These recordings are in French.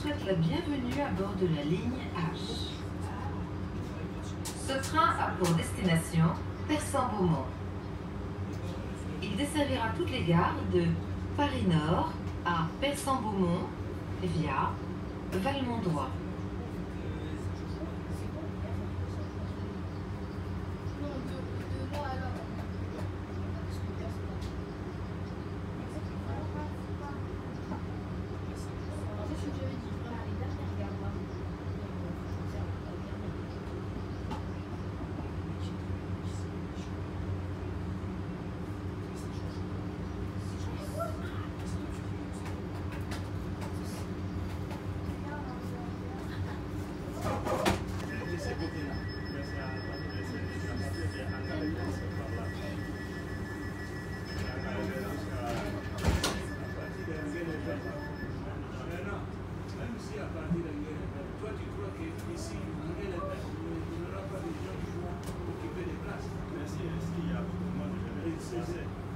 souhaite la bienvenue à bord de la ligne H. Ce train a pour destination Persan-Beaumont. Il desservira toutes les gares de Paris Nord à Persan-Beaumont via This is it.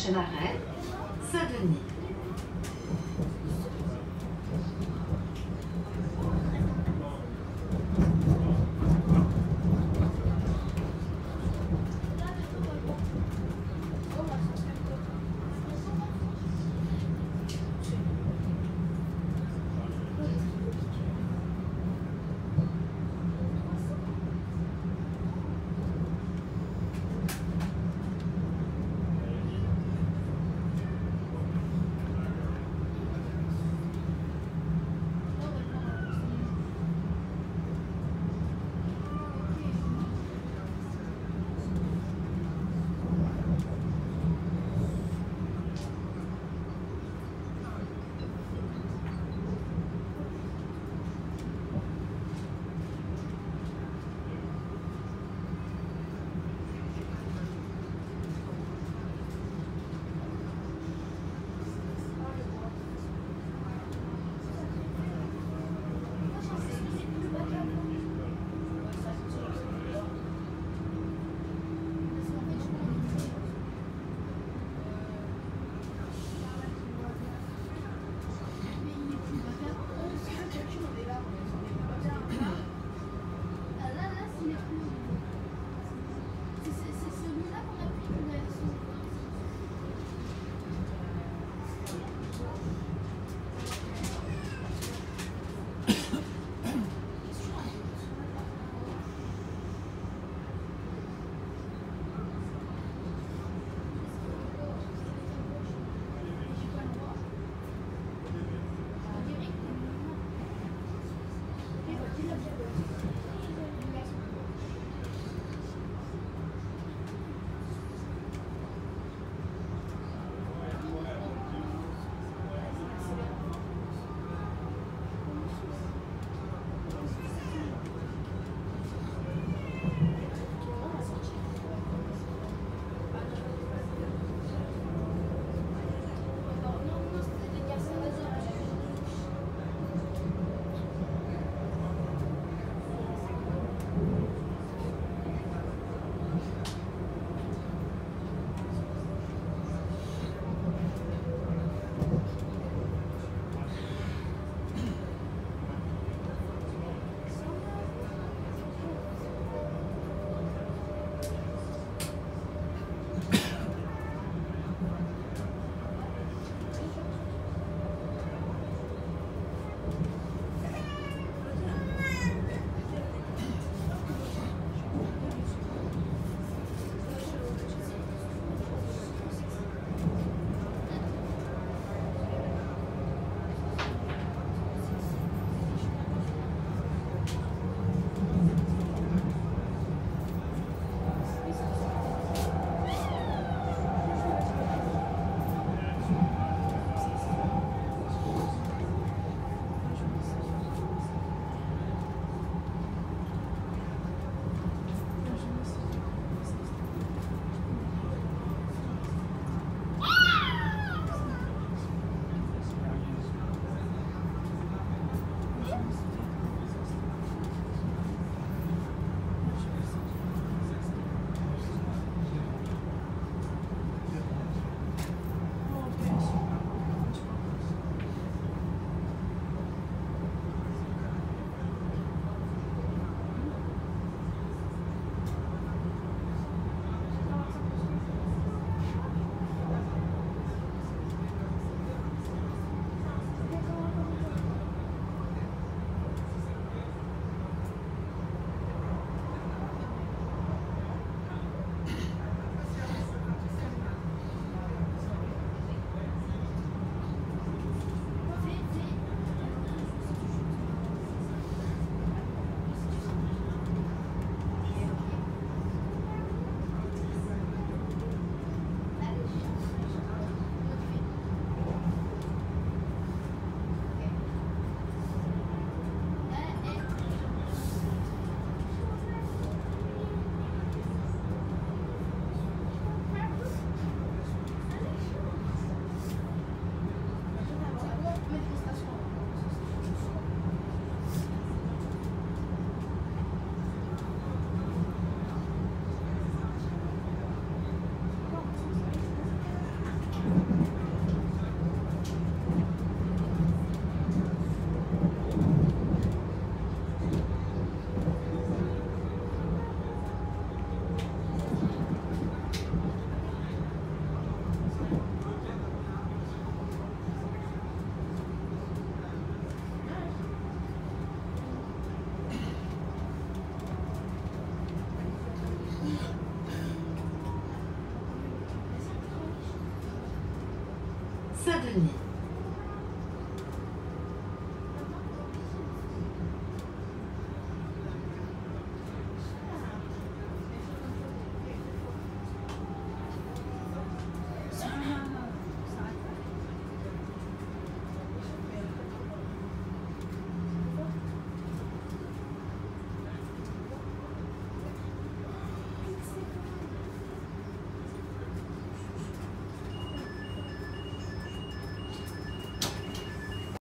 Chemarel, Saint-Denis.